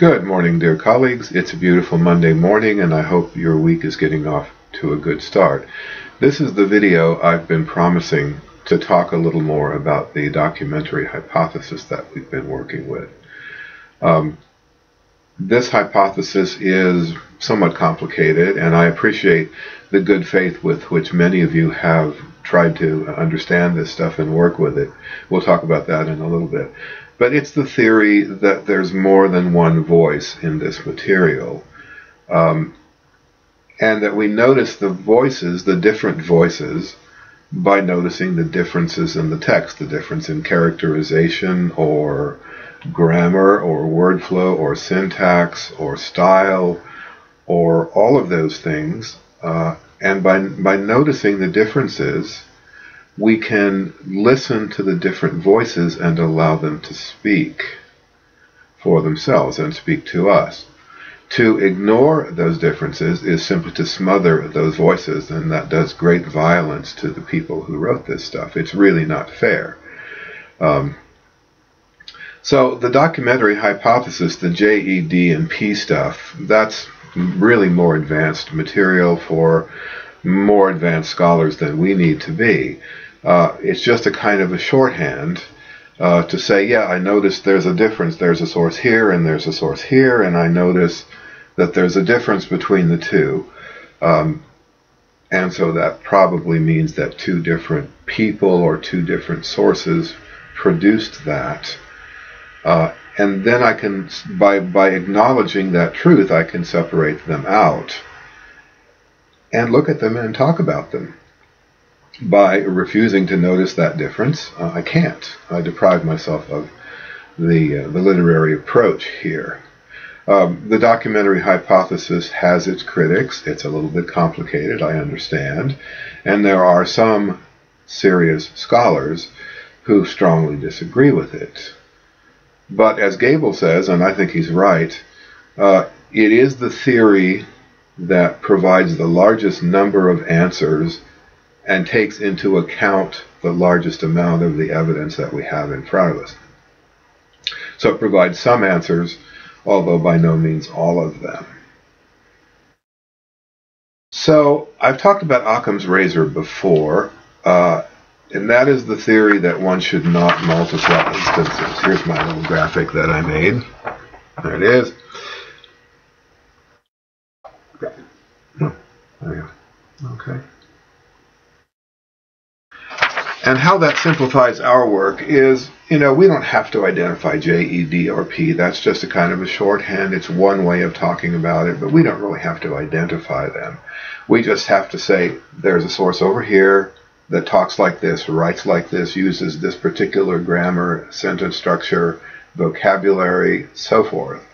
Good morning, dear colleagues. It's a beautiful Monday morning, and I hope your week is getting off to a good start. This is the video I've been promising to talk a little more about the documentary hypothesis that we've been working with. Um, this hypothesis is somewhat complicated, and I appreciate the good faith with which many of you have tried to understand this stuff and work with it. We'll talk about that in a little bit. But it's the theory that there's more than one voice in this material. Um, and that we notice the voices, the different voices, by noticing the differences in the text, the difference in characterization or grammar or word flow or syntax or style or all of those things. Uh, and by, by noticing the differences, we can listen to the different voices and allow them to speak for themselves and speak to us. To ignore those differences is simply to smother those voices, and that does great violence to the people who wrote this stuff. It's really not fair. Um, so the documentary hypothesis, the JED and P stuff, that's really more advanced material for more advanced scholars than we need to be. Uh, it's just a kind of a shorthand uh, to say, yeah, I noticed there's a difference. There's a source here and there's a source here, and I notice that there's a difference between the two. Um, and so that probably means that two different people or two different sources produced that. Uh, and then I can, by, by acknowledging that truth, I can separate them out and look at them and talk about them by refusing to notice that difference, uh, I can't. I deprive myself of the, uh, the literary approach here. Um, the documentary hypothesis has its critics. It's a little bit complicated, I understand. And there are some serious scholars who strongly disagree with it. But as Gabel says, and I think he's right, uh, it is the theory that provides the largest number of answers and takes into account the largest amount of the evidence that we have in front of us. So it provides some answers, although by no means all of them. So I've talked about Occam's razor before, uh, and that is the theory that one should not multiply instances. Here's my little graphic that I made. There it is. Okay. And how that simplifies our work is, you know, we don't have to identify J, E, D, or P. That's just a kind of a shorthand. It's one way of talking about it, but we don't really have to identify them. We just have to say there's a source over here that talks like this, writes like this, uses this particular grammar, sentence structure, vocabulary, so forth.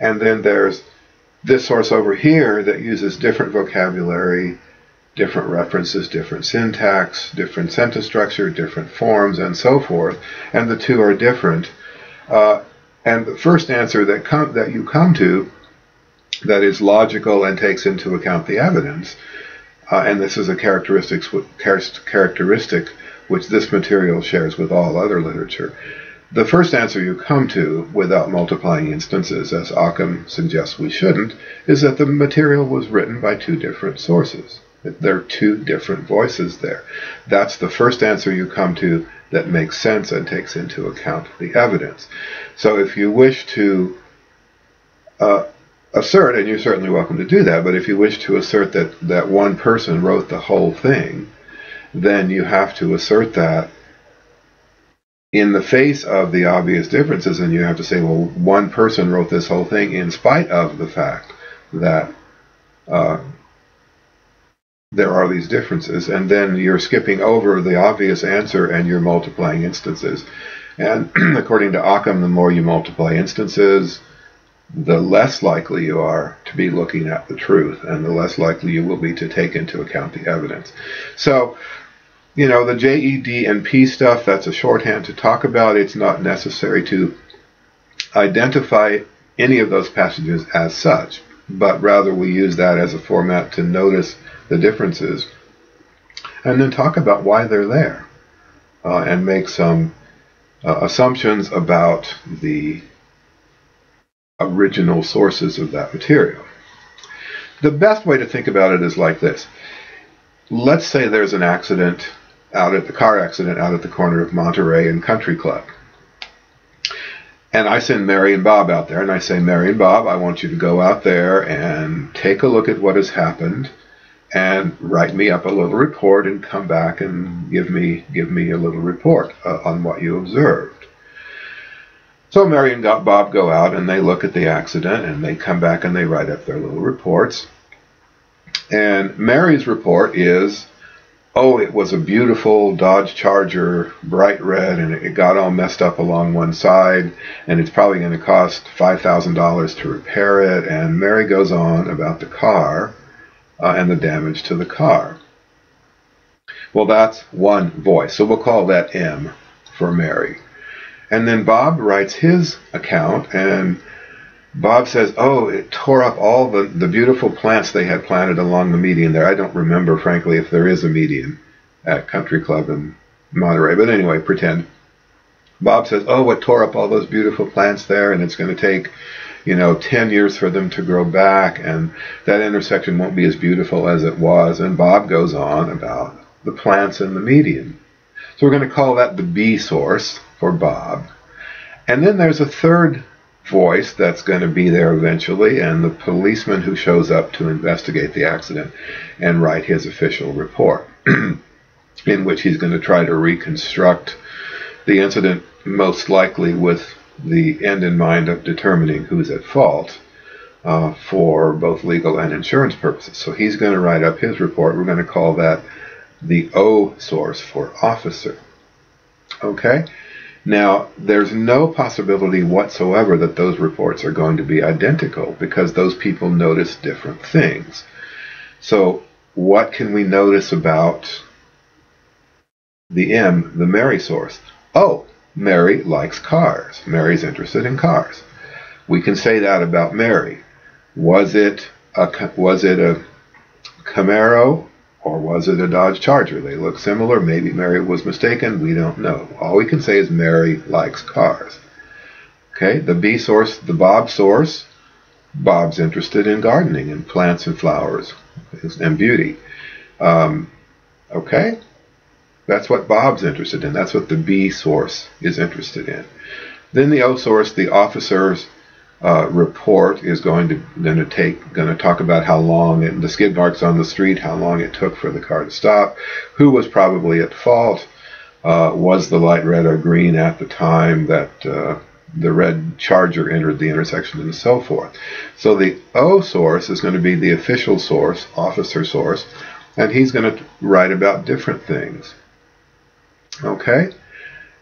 And then there's this source over here that uses different vocabulary, different references, different syntax, different sentence structure, different forms, and so forth, and the two are different. Uh, and the first answer that come, that you come to that is logical and takes into account the evidence, uh, and this is a characteristic characteristic which this material shares with all other literature. The first answer you come to, without multiplying instances, as Occam suggests we shouldn't, is that the material was written by two different sources. There are two different voices there. That's the first answer you come to that makes sense and takes into account the evidence. So if you wish to uh, assert, and you're certainly welcome to do that, but if you wish to assert that, that one person wrote the whole thing, then you have to assert that in the face of the obvious differences, and you have to say, well, one person wrote this whole thing in spite of the fact that uh, there are these differences, and then you're skipping over the obvious answer and you're multiplying instances. And according to Occam, the more you multiply instances, the less likely you are to be looking at the truth, and the less likely you will be to take into account the evidence. So, you know, the JED and P stuff, that's a shorthand to talk about. It's not necessary to identify any of those passages as such, but rather we use that as a format to notice the differences, and then talk about why they're there, uh, and make some uh, assumptions about the original sources of that material. The best way to think about it is like this. Let's say there's an accident out at the car accident out at the corner of Monterey and Country Club. And I send Mary and Bob out there and I say, Mary and Bob, I want you to go out there and take a look at what has happened and write me up a little report and come back and give me give me a little report uh, on what you observed. So Mary and Bob go out and they look at the accident and they come back and they write up their little reports. And Mary's report is, oh, it was a beautiful Dodge Charger, bright red, and it got all messed up along one side, and it's probably going to cost $5,000 to repair it. And Mary goes on about the car uh, and the damage to the car. Well, that's one voice. So we'll call that M for Mary. And then Bob writes his account, and Bob says, Oh, it tore up all the, the beautiful plants they had planted along the median there. I don't remember, frankly, if there is a median at Country Club in Monterey. But anyway, pretend. Bob says, Oh, it tore up all those beautiful plants there, and it's going to take you know, 10 years for them to grow back, and that intersection won't be as beautiful as it was. And Bob goes on about the plants in the median. So we're going to call that the B source for Bob. And then there's a third voice that's going to be there eventually, and the policeman who shows up to investigate the accident and write his official report, in which he's going to try to reconstruct the incident, most likely with the end in mind of determining who's at fault uh, for both legal and insurance purposes. So he's going to write up his report. We're going to call that the O source for officer. Okay? Now, there's no possibility whatsoever that those reports are going to be identical because those people notice different things. So, what can we notice about the M, the Mary source? Oh, Mary likes cars. Mary's interested in cars. We can say that about Mary. Was it a was it a Camaro or was it a Dodge Charger? They look similar. Maybe Mary was mistaken. We don't know. All we can say is Mary likes cars. Okay, the B source, the Bob source. Bob's interested in gardening and plants and flowers and beauty. Um, okay, that's what Bob's interested in. That's what the B source is interested in. Then the O source, the officer's uh, report is going to going to take going to talk about how long it, the skid marks on the street, how long it took for the car to stop, who was probably at fault, uh, was the light red or green at the time that uh, the red charger entered the intersection, and so forth. So the O source is going to be the official source, officer source, and he's going to write about different things. Okay?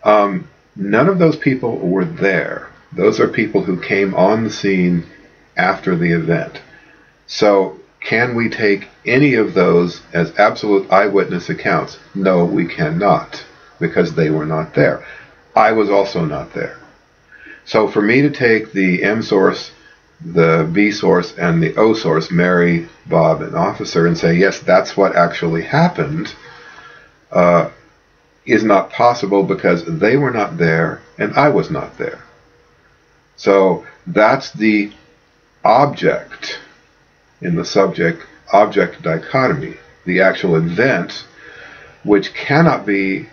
Um, none of those people were there. Those are people who came on the scene after the event. So, can we take any of those as absolute eyewitness accounts? No, we cannot, because they were not there. I was also not there. So, for me to take the M source, the B source, and the O source, Mary, Bob, and Officer, and say, yes, that's what actually happened, uh, is not possible because they were not there and I was not there. So that's the object in the subject object dichotomy, the actual event, which cannot be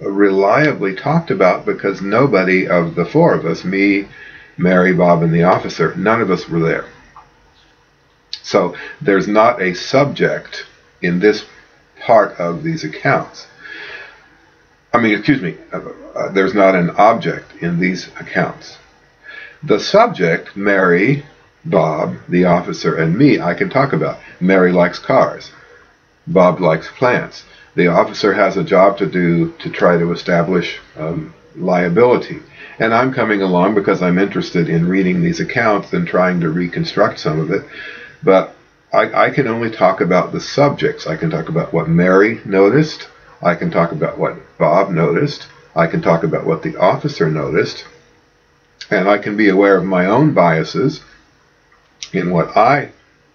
reliably talked about because nobody of the four of us, me, Mary, Bob, and the officer, none of us were there. So there's not a subject in this part of these accounts. I mean, excuse me, uh, uh, there's not an object in these accounts. The subject, Mary, Bob, the officer, and me, I can talk about. Mary likes cars. Bob likes plants. The officer has a job to do to try to establish um, liability. And I'm coming along because I'm interested in reading these accounts and trying to reconstruct some of it. But I, I can only talk about the subjects. I can talk about what Mary noticed, I can talk about what Bob noticed. I can talk about what the officer noticed. And I can be aware of my own biases in what I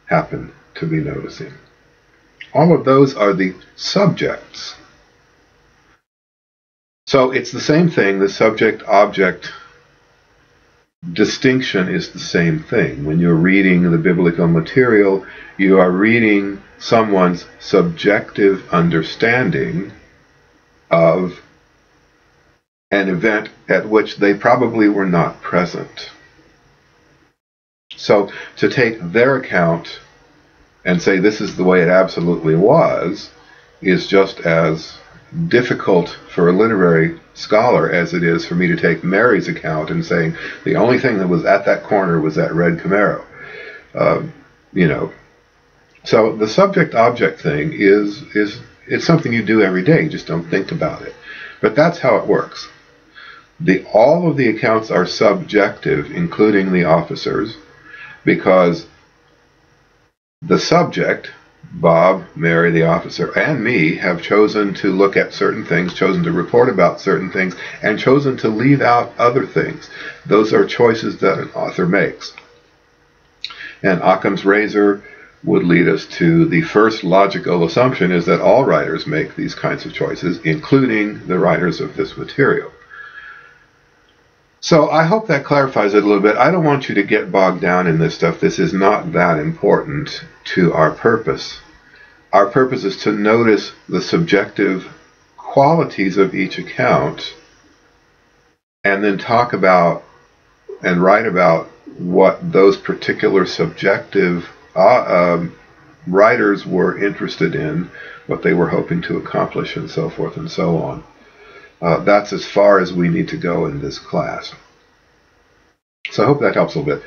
happen to be noticing. All of those are the subjects. So it's the same thing, the subject object distinction is the same thing. When you're reading the biblical material, you are reading someone's subjective understanding of an event at which they probably were not present. So to take their account and say this is the way it absolutely was is just as difficult for a literary scholar as it is for me to take Mary's account and saying the only thing that was at that corner was that red Camaro. Uh, you know, so the subject-object thing is is it's something you do every day. You just don't think about it. But that's how it works. The all of the accounts are subjective, including the officers, because the subject, Bob, Mary, the officer, and me have chosen to look at certain things, chosen to report about certain things, and chosen to leave out other things. Those are choices that an author makes. And Occam's razor would lead us to the first logical assumption is that all writers make these kinds of choices, including the writers of this material. So I hope that clarifies it a little bit. I don't want you to get bogged down in this stuff. This is not that important to our purpose. Our purpose is to notice the subjective qualities of each account and then talk about and write about what those particular subjective uh, um, writers were interested in, what they were hoping to accomplish, and so forth and so on. Uh, that's as far as we need to go in this class. So I hope that helps a little bit.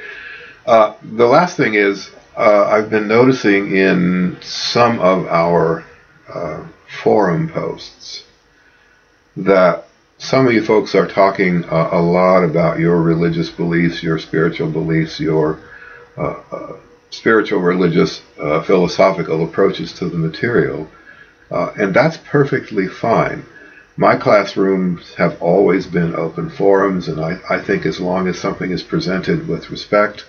Uh, the last thing is uh, I've been noticing in some of our uh, forum posts that some of you folks are talking uh, a lot about your religious beliefs, your spiritual beliefs, your uh, uh, spiritual, religious, philosophical approaches to the material. and that's perfectly fine my classrooms have always been open forums, and I, I think as long as something is presented with respect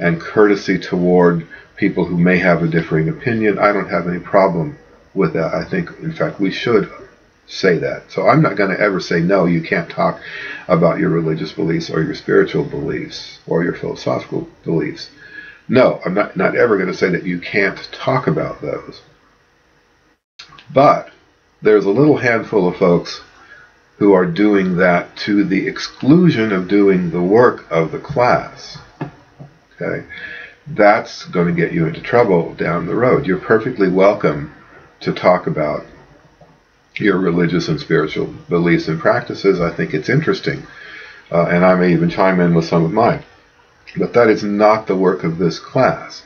and courtesy toward people who may have a differing opinion, I don't have any problem with that. I think, in fact, we should say that. So I'm not going to ever say, no, you can't talk about your religious beliefs or your spiritual beliefs or your philosophical beliefs. No, I'm not, not ever going to say that you can't talk about those. But there's a little handful of folks who are doing that to the exclusion of doing the work of the class. Okay? That's going to get you into trouble down the road. You're perfectly welcome to talk about your religious and spiritual beliefs and practices. I think it's interesting. Uh, and I may even chime in with some of mine. But that is not the work of this class.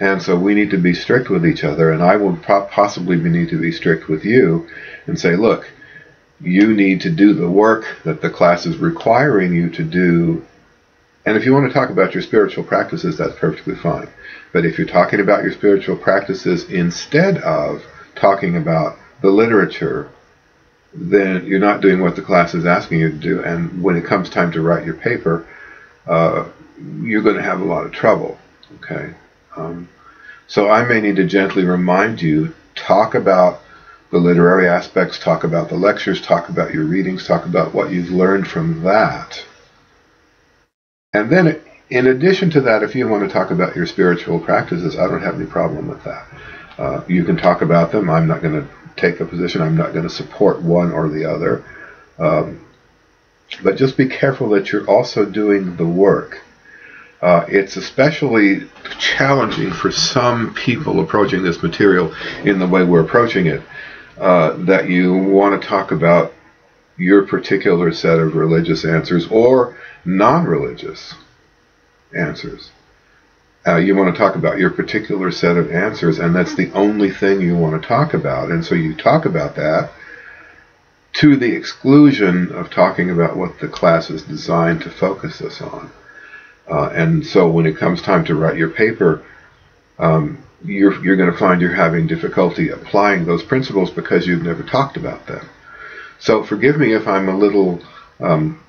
And so we need to be strict with each other, and I will possibly need to be strict with you and say, look, you need to do the work that the class is requiring you to do. And if you want to talk about your spiritual practices, that's perfectly fine. But if you're talking about your spiritual practices instead of talking about the literature, then you're not doing what the class is asking you to do. And when it comes time to write your paper, uh, you're going to have a lot of trouble. Okay. Um, so I may need to gently remind you, talk about the literary aspects, talk about the lectures, talk about your readings, talk about what you've learned from that. And then, in addition to that, if you want to talk about your spiritual practices, I don't have any problem with that. Uh, you can talk about them. I'm not going to take a position. I'm not going to support one or the other. Um, but just be careful that you're also doing the work. Uh, it's especially challenging for some people approaching this material in the way we're approaching it uh, that you want to talk about your particular set of religious answers or non religious answers. Uh, you want to talk about your particular set of answers, and that's the only thing you want to talk about. And so you talk about that to the exclusion of talking about what the class is designed to focus us on. Uh, and so when it comes time to write your paper, um, you're, you're going to find you're having difficulty applying those principles because you've never talked about them. So forgive me if I'm a little, um,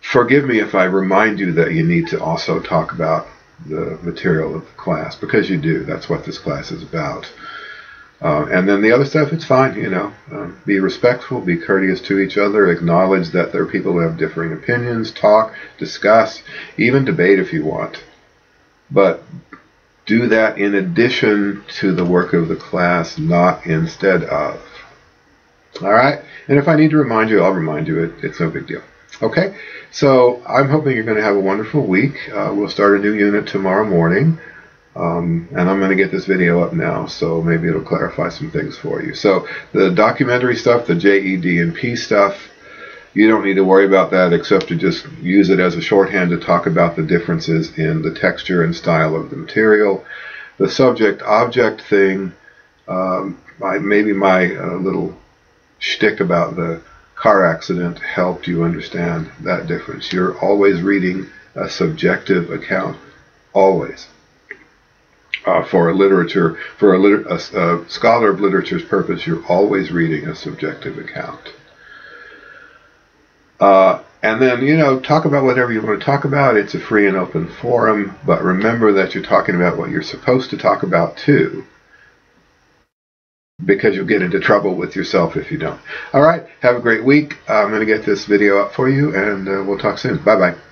forgive me if I remind you that you need to also talk about the material of the class because you do. That's what this class is about. Uh, and then the other stuff, it's fine, you know. Um, be respectful, be courteous to each other, acknowledge that there are people who have differing opinions, talk, discuss, even debate if you want. But do that in addition to the work of the class, not instead of. All right? And if I need to remind you, I'll remind you. It, it's no big deal. Okay? So I'm hoping you're going to have a wonderful week. Uh, we'll start a new unit tomorrow morning. Um, and I'm going to get this video up now, so maybe it'll clarify some things for you. So the documentary stuff, the JED and P stuff, you don't need to worry about that except to just use it as a shorthand to talk about the differences in the texture and style of the material. The subject-object thing, um, maybe my uh, little shtick about the car accident helped you understand that difference. You're always reading a subjective account, always. Uh, for a literature, for a, liter- a, a scholar of literature's purpose, you're always reading a subjective account. Uh, and then, you know, talk about whatever you want to talk about. It's a free and open forum, but remember that you're talking about what you're supposed to talk about too, because you'll get into trouble with yourself if you don't. All right, have a great week. I'm going to get this video up for you, and uh, we'll talk soon. Bye bye.